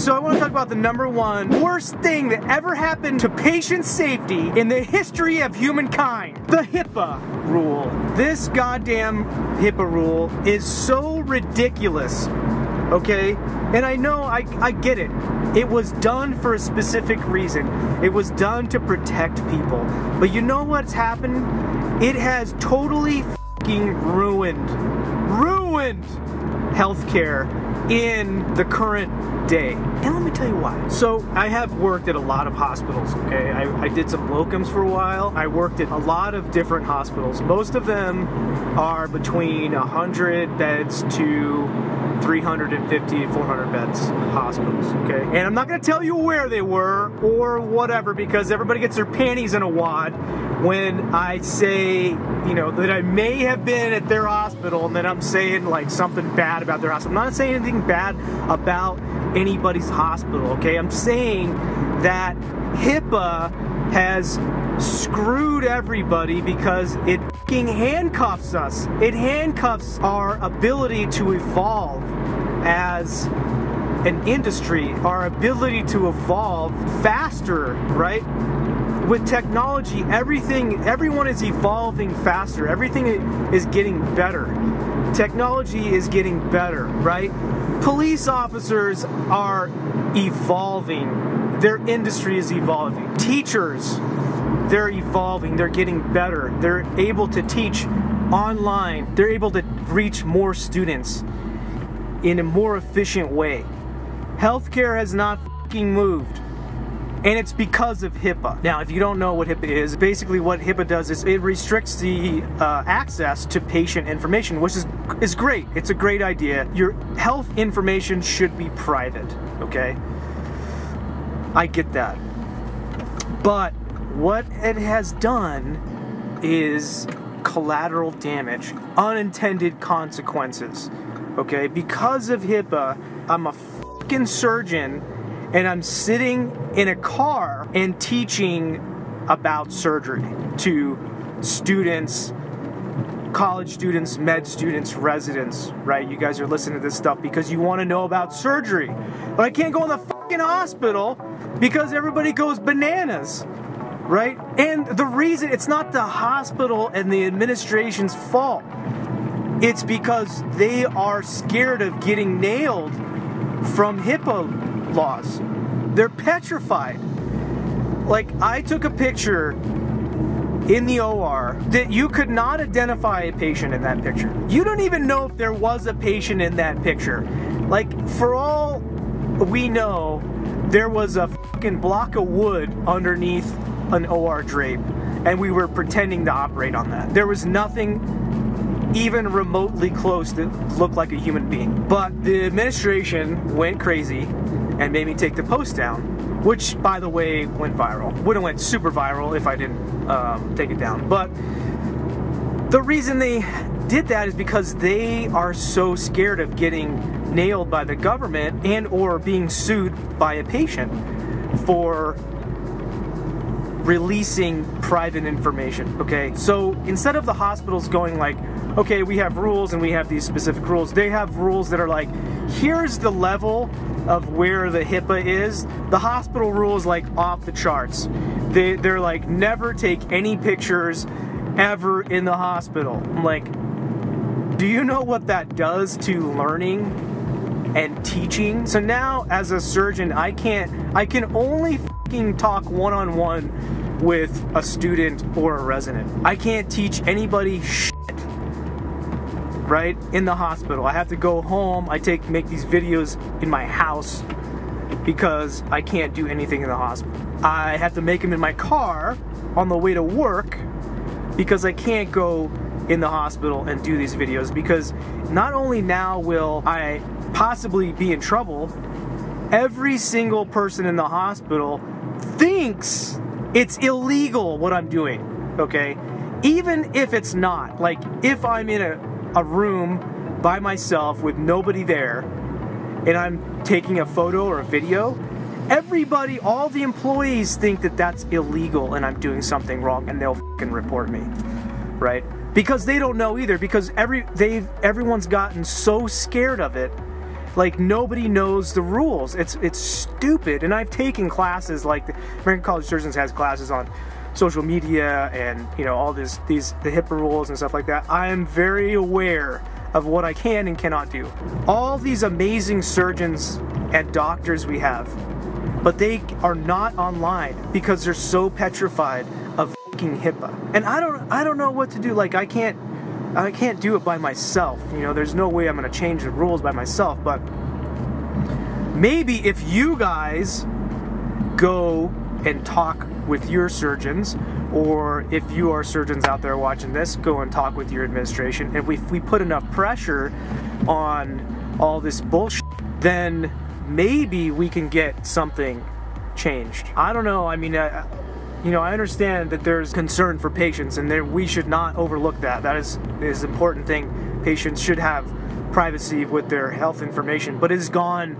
So I want to talk about the number one worst thing that ever happened to patient safety in the history of humankind. The HIPAA rule. This goddamn HIPAA rule is so ridiculous. Okay? And I know, I, I get it. It was done for a specific reason. It was done to protect people. But you know what's happened? It has totally ruined, ruined healthcare in the current day. And let me tell you why. So I have worked at a lot of hospitals, okay? I, I, did some locums for a while. I worked at a lot of different hospitals. Most of them are between 100 beds to 350, 400 beds hospitals, okay? And I'm not gonna tell you where they were or whatever because everybody gets their panties in a wad when I say, you know, that I may have been at their hospital and then I'm saying like something bad about their hospital. I'm not saying anything bad about anybody's hospital, okay? I'm saying that HIPAA has screwed everybody because it handcuffs us. It handcuffs our ability to evolve as an industry, our ability to evolve faster, right? With technology, everything, everyone is evolving faster. Everything is getting better. Technology is getting better, right? Police officers are evolving. Their industry is evolving. Teachers, they're evolving, they're getting better. They're able to teach online, they're able to reach more students in a more efficient way. Healthcare has not moved. And it's because of HIPAA. Now, if you don't know what HIPAA is, basically what HIPAA does is it restricts the uh, access to patient information, which is, is great. It's a great idea. Your health information should be private, okay? I get that. But what it has done is collateral damage, unintended consequences. Okay, because of HIPAA, I'm a fucking surgeon and I'm sitting in a car and teaching about surgery to students, college students, med students, residents, right? You guys are listening to this stuff because you want to know about surgery. But I can't go in the fucking hospital because everybody goes bananas right? And the reason it's not the hospital and the administration's fault. It's because they are scared of getting nailed from HIPAA laws. They're petrified. Like, I took a picture in the OR that you could not identify a patient in that picture. You don't even know if there was a patient in that picture. Like, for all we know, there was a fucking block of wood underneath an OR drape, and we were pretending to operate on that. There was nothing even remotely close that looked like a human being. But the administration went crazy and made me take the post down, which, by the way, went viral. Would have went super viral if I didn't um, take it down. But the reason they did that is because they are so scared of getting nailed by the government and or being sued by a patient for releasing private information, okay? So instead of the hospitals going like, okay, we have rules and we have these specific rules, they have rules that are like, here's the level of where the HIPAA is. The hospital rule is like off the charts. They, they're like, never take any pictures ever in the hospital. I'm like, do you know what that does to learning and teaching. So now as a surgeon, I can't, I can only talk one on one with a student or a resident. I can't teach anybody shit, right? In the hospital. I have to go home. I take, make these videos in my house because I can't do anything in the hospital. I have to make them in my car on the way to work because I can't go in the hospital and do these videos because not only now will I possibly be in trouble, every single person in the hospital thinks it's illegal what I'm doing, okay? Even if it's not, like if I'm in a, a room by myself with nobody there and I'm taking a photo or a video, everybody, all the employees think that that's illegal and I'm doing something wrong and they'll fucking report me, right? Because they don't know either because every they've everyone's gotten so scared of it Like nobody knows the rules. It's it's stupid. And I've taken classes like the American College of Surgeons has classes on social media and you know all this these the HIPAA rules and stuff like that. I am very aware of what I can and cannot do. All these amazing surgeons and doctors we have, but they are not online because they're so petrified of HIPAA. And I don't I don't know what to do. Like I can't I can't do it by myself. You know, there's no way I'm going to change the rules by myself, but maybe if you guys go and talk with your surgeons, or if you are surgeons out there watching this, go and talk with your administration. If we, if we put enough pressure on all this bullshit, then maybe we can get something changed. I don't know. I mean, uh, you know, I understand that there's concern for patients, and there, we should not overlook that. That is is an important thing. Patients should have privacy with their health information, but it has gone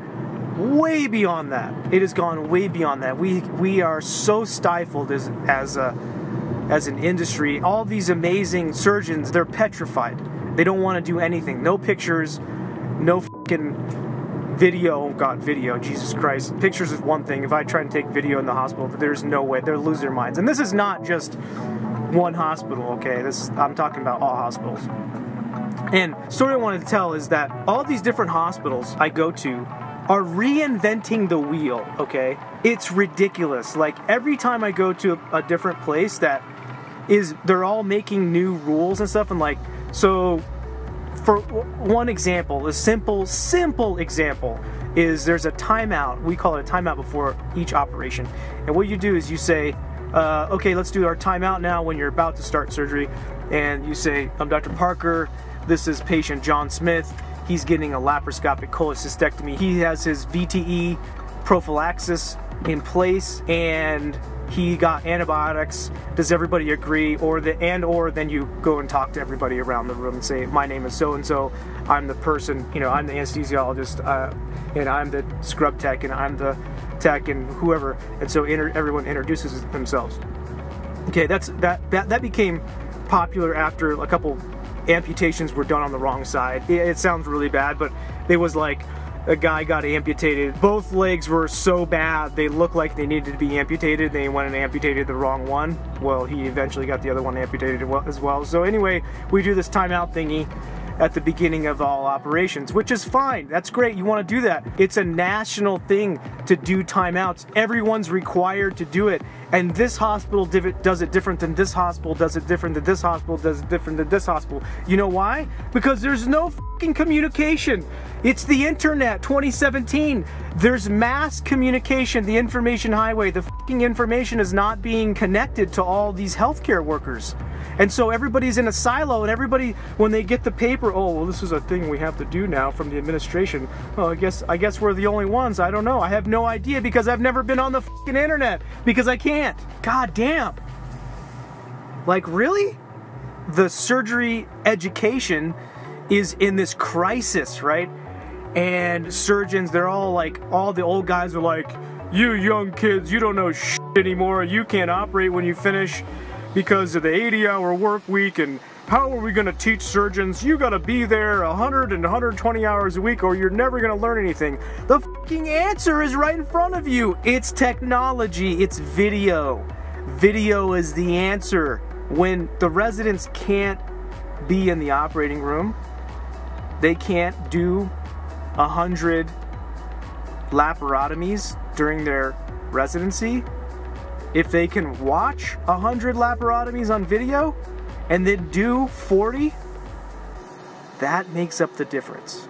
way beyond that. It has gone way beyond that. We we are so stifled as as a as an industry. All these amazing surgeons, they're petrified. They don't want to do anything. No pictures, no fucking video, oh God, video, Jesus Christ. Pictures is one thing. If I try and take video in the hospital, there's no way. They'll lose their minds. And this is not just one hospital, okay? This I'm talking about all hospitals. And story I wanted to tell is that all these different hospitals I go to are reinventing the wheel, okay? It's ridiculous. Like every time I go to a, a different place that is they're all making new rules and stuff and like so for one example, a simple, simple example is there's a timeout. We call it a timeout before each operation. And what you do is you say, uh, okay, let's do our timeout now when you're about to start surgery. And you say, I'm Dr. Parker. This is patient John Smith. He's getting a laparoscopic cholecystectomy. He has his VTE prophylaxis in place and he got antibiotics. Does everybody agree? Or the and or then you go and talk to everybody around the room and say, my name is so and so. I'm the person. You know, I'm the anesthesiologist, uh, and I'm the scrub tech, and I'm the tech, and whoever. And so everyone introduces themselves. Okay, that's that that that became popular after a couple amputations were done on the wrong side. It, it sounds really bad, but it was like a guy got amputated. Both legs were so bad, they looked like they needed to be amputated. They went and amputated the wrong one. Well, he eventually got the other one amputated as well. So anyway, we do this timeout thingy at the beginning of all operations, which is fine. That's great. You want to do that. It's a national thing to do timeouts. Everyone's required to do it. And this hospital does it different than this hospital, does it different than this hospital, does it different than this hospital. You know why? Because there's no communication. It's the internet 2017. There's mass communication, the information highway. The information is not being connected to all these healthcare workers. And so everybody's in a silo, and everybody, when they get the paper, oh, well, this is a thing we have to do now from the administration. Well, I guess I guess we're the only ones. I don't know. I have no idea because I've never been on the internet because I can't. God damn. Like really? The surgery education is in this crisis, right? And surgeons, they're all like, all the old guys are like, you young kids, you don't know shit anymore. You can't operate when you finish because of the 80 hour work week and how are we going to teach surgeons? You got to be there 100 and 120 hours a week or you're never going to learn anything. The fucking answer is right in front of you. It's technology, it's video. Video is the answer. When the residents can't be in the operating room, they can't do 100 laparotomies during their residency, if they can watch 100 laparotomies on video and then do 40, that makes up the difference.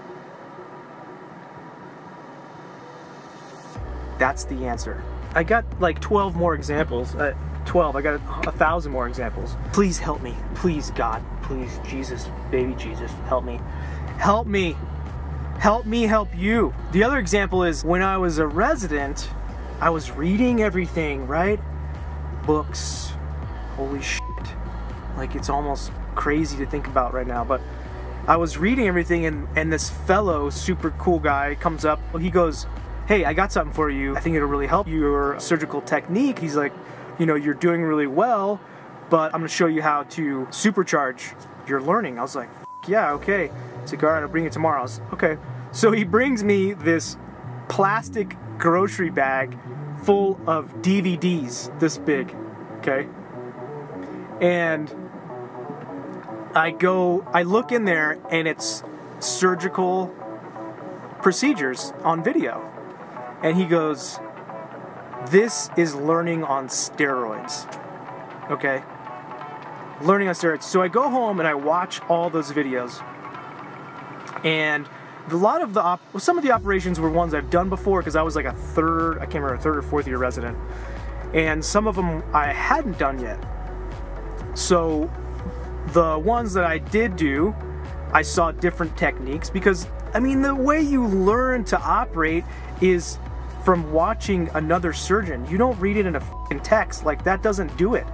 That's the answer. I got like 12 more examples. Uh, 12, I got a, a thousand more examples. Please help me. Please, God. Please, Jesus, baby Jesus, help me. Help me. Help me help you. The other example is when I was a resident, I was reading everything, right? Books. Holy shit. Like it's almost crazy to think about right now, but I was reading everything and, and this fellow, super cool guy, comes up. He goes, Hey, I got something for you. I think it'll really help your surgical technique. He's like, You know, you're doing really well, but I'm gonna show you how to supercharge your learning. I was like, Yeah, okay. He's like, All right, I'll bring it tomorrow. I was, okay. So he brings me this plastic grocery bag full of DVDs this big, okay? And I go, I look in there and it's surgical procedures on video. And he goes, This is learning on steroids. Okay? Learning on steroids. So I go home and I watch all those videos. And a lot of the op- some of the operations were ones I've done before because I was like a third, I can't remember, third or fourth year resident, and some of them I hadn't done yet. So the ones that I did do, I saw different techniques because I mean the way you learn to operate is from watching another surgeon. You don't read it in a text like that doesn't do it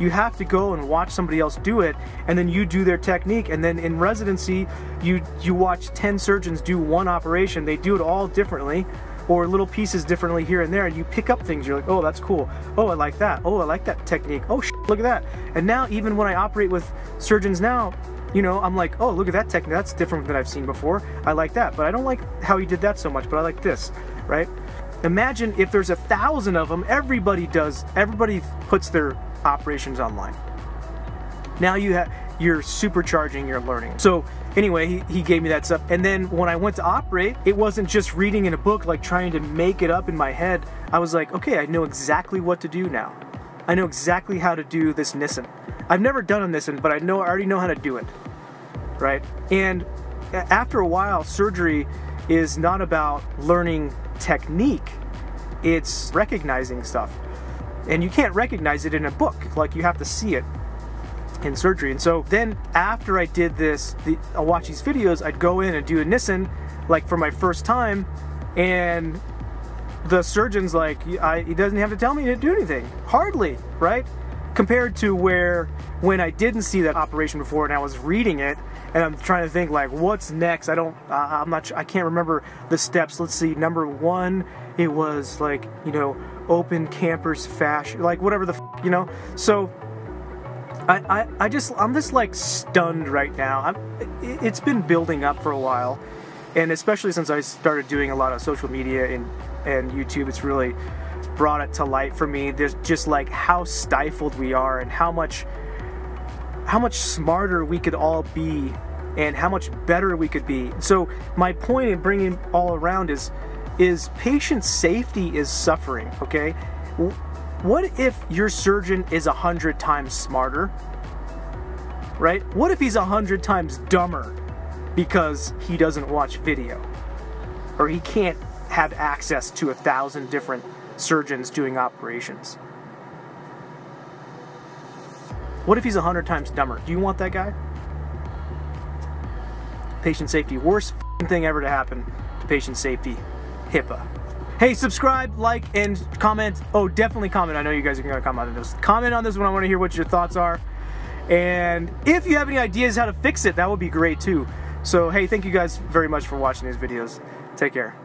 you have to go and watch somebody else do it and then you do their technique and then in residency you you watch 10 surgeons do one operation. They do it all differently or little pieces differently here and there and you pick up things. You're like oh that's cool. Oh i like that. Oh i like that technique. Oh look at that. And now even when i operate with surgeons now you know i'm like oh look at that technique. That's different than i've seen before. I like that. But i don't like how he did that so much but i like this right? Imagine if there's a thousand of them everybody does everybody puts their operations online. Now you have you're supercharging your learning. So anyway, he, he gave me that stuff. And then when I went to operate, it wasn't just reading in a book, like trying to make it up in my head. I was like, okay, I know exactly what to do now. I know exactly how to do this Nissen. I've never done a Nissen, but I know I already know how to do it. Right? And after a while, surgery is not about learning technique, it's recognizing stuff and you can't recognize it in a book like you have to see it in surgery. And so then after i did this the, i watch these videos i'd go in and do a nissen like for my first time and the surgeon's like I, he doesn't have to tell me to do anything. Hardly right? Compared to where when i didn't see that operation before and i was reading it and i'm trying to think like what's next i don't uh, i'm not i can't remember the steps let's see number one it was like you know open Camper's fascia, like whatever the, f- you know. So I, I, I just, I'm just like stunned right now. I'm, it's been building up for a while, and especially since I started doing a lot of social media and and YouTube, it's really brought it to light for me. There's just like how stifled we are and how much how much smarter we could all be and how much better we could be. So my point in bringing all around is is patient safety is suffering, okay? What if your surgeon is a hundred times smarter? Right? What if he's a hundred times dumber because he doesn't watch video? Or he can't have access to a thousand different surgeons doing operations? What if he's a hundred times dumber? Do you want that guy? Patient safety, worst thing ever to happen to patient safety HIPAA. Hey, subscribe, like, and comment. Oh, definitely comment. I know you guys are going to comment on this. Comment on this one. I want to hear what your thoughts are. And if you have any ideas how to fix it, that would be great too. So, hey, thank you guys very much for watching these videos. Take care.